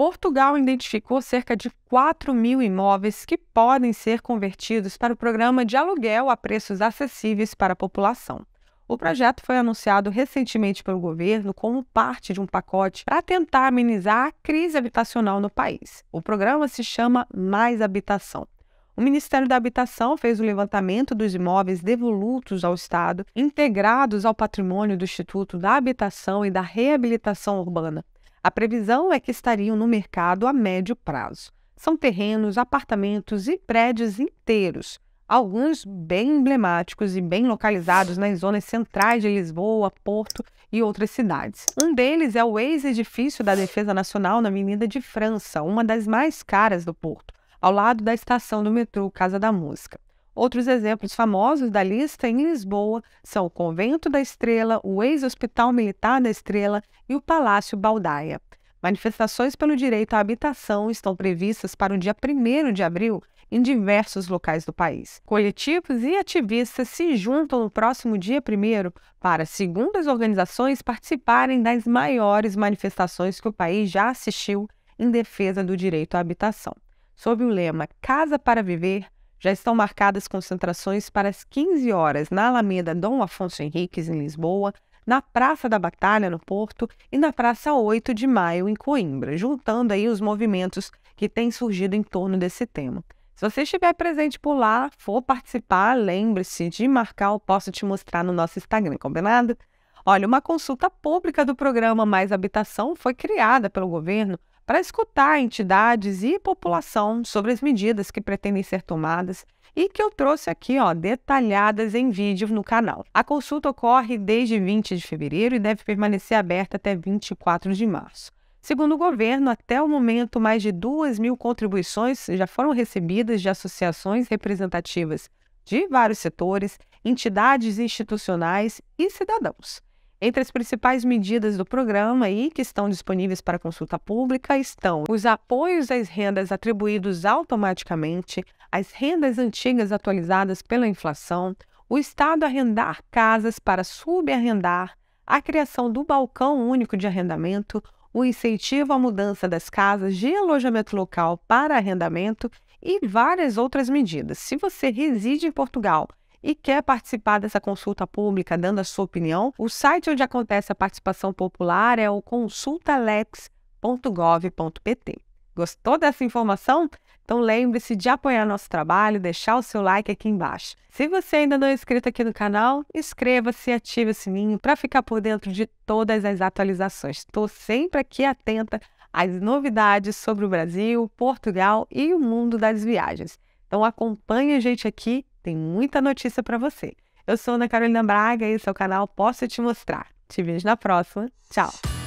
Portugal identificou cerca de 4 mil imóveis que podem ser convertidos para o programa de aluguel a preços acessíveis para a população. O projeto foi anunciado recentemente pelo governo como parte de um pacote para tentar amenizar a crise habitacional no país. O programa se chama Mais Habitação. O Ministério da Habitação fez o levantamento dos imóveis devolutos ao Estado, integrados ao patrimônio do Instituto da Habitação e da Reabilitação Urbana. A previsão é que estariam no mercado a médio prazo. São terrenos, apartamentos e prédios inteiros, alguns bem emblemáticos e bem localizados nas zonas centrais de Lisboa, Porto e outras cidades. Um deles é o ex-edifício da Defesa Nacional na Avenida de França, uma das mais caras do Porto, ao lado da estação do metrô Casa da Música. Outros exemplos famosos da lista em Lisboa são o Convento da Estrela, o ex-Hospital Militar da Estrela e o Palácio Baldaia. Manifestações pelo direito à habitação estão previstas para o dia 1 de abril em diversos locais do país. Coletivos e ativistas se juntam no próximo dia 1 para, segundo as organizações, participarem das maiores manifestações que o país já assistiu em defesa do direito à habitação. Sob o lema Casa para Viver, já estão marcadas concentrações para as 15 horas na Alameda Dom Afonso Henriques, em Lisboa, na Praça da Batalha, no Porto, e na Praça 8 de Maio, em Coimbra, juntando aí os movimentos que têm surgido em torno desse tema. Se você estiver presente por lá, for participar, lembre-se de marcar, eu posso te mostrar no nosso Instagram, combinado? Olha, uma consulta pública do programa Mais Habitação foi criada pelo governo para escutar entidades e população sobre as medidas que pretendem ser tomadas e que eu trouxe aqui, ó, detalhadas em vídeo no canal. A consulta ocorre desde 20 de fevereiro e deve permanecer aberta até 24 de março. Segundo o governo, até o momento, mais de 2 mil contribuições já foram recebidas de associações representativas de vários setores, entidades institucionais e cidadãos. Entre as principais medidas do programa e que estão disponíveis para consulta pública estão os apoios às rendas atribuídos automaticamente, as rendas antigas atualizadas pela inflação, o Estado arrendar casas para subarrendar, a criação do balcão único de arrendamento, o incentivo à mudança das casas de alojamento local para arrendamento e várias outras medidas. Se você reside em Portugal e quer participar dessa consulta pública dando a sua opinião, o site onde acontece a participação popular é o consultalex.gov.pt. Gostou dessa informação? Então lembre-se de apoiar nosso trabalho, deixar o seu like aqui embaixo. Se você ainda não é inscrito aqui no canal, inscreva-se e ative o sininho para ficar por dentro de todas as atualizações. Estou sempre aqui atenta às novidades sobre o Brasil, Portugal e o mundo das viagens. Então acompanhe a gente aqui tem muita notícia para você. Eu sou Ana Carolina Braga e esse é o canal Posso Te Mostrar. Te vejo na próxima. Tchau!